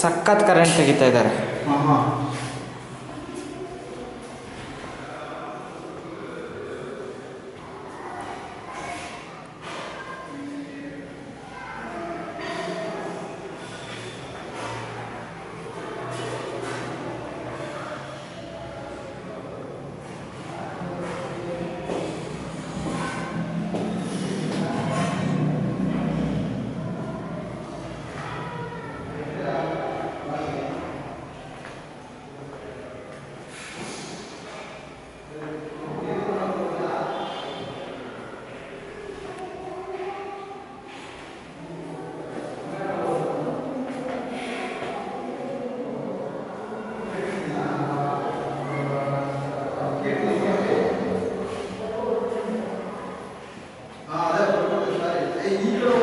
ಸಖತ್ ಕರೆಂಟ್ ತೆಗಿತಾ ಇದ್ದಾರೆ. terrível